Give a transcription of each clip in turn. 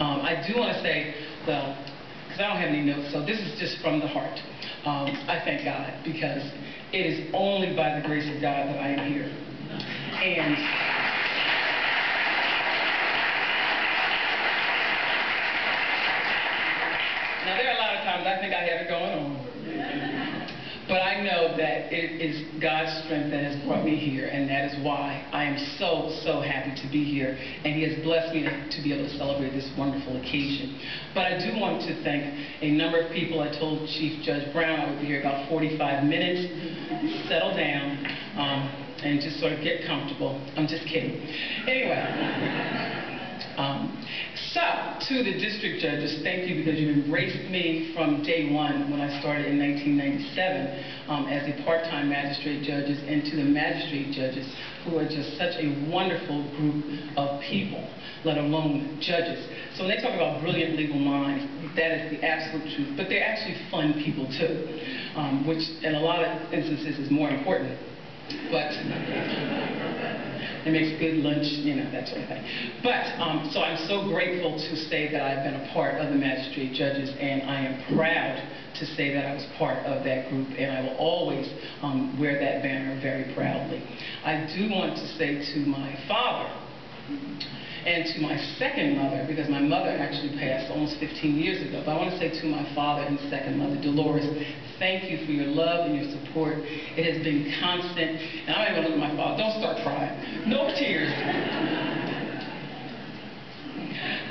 Um, I do want to say, well, because I don't have any notes, so this is just from the heart. Um, I thank God because it is only by the grace of God that I am here. And now there are a lot of times I think I have it going on. But I know that it is God's strength that has brought me here, and that is why I am so, so happy to be here. And He has blessed me to, be able to celebrate this wonderful occasion. But I do want to thank a number of people. I told Chief Judge Brown I would be here about 45 minutes, settle down, um, and just sort of get comfortable. I'm just kidding. Anyway. To the district judges, thank you because you embraced me from day one when I started in 1997 um, as a part-time magistrate judges and to the magistrate judges who are just such a wonderful group of people, let alone judges. So when they talk about brilliant legal minds, that is the absolute truth. But they're actually fun people too, um, which in a lot of instances is more important. But it makes good lunch, you know, that sort of thing. But, um, so I'm so grateful to say that I've been a part of the magistrate judges, and I am proud to say that I was part of that group, and I will always um, wear that banner very proudly. I do want to say to my father, and to my second mother, because my mother actually passed almost 15 years ago. But I want to say to my father and second mother, Dolores, thank you for your love and your support. It has been constant. And I'm even look at my father. Don't start crying. No tears.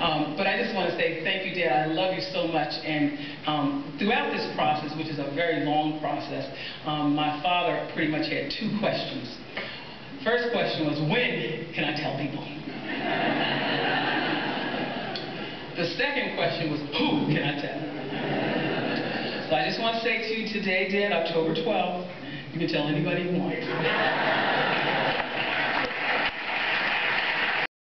Um, but I just want to say thank you, Dad. I love you so much. And um, throughout this process, which is a very long process, um, my father pretty much had two questions. First question was, when can I tell people? The second question was, who can I tell? So I just want to say to you today, Dad, October 12th, you can tell anybody you want.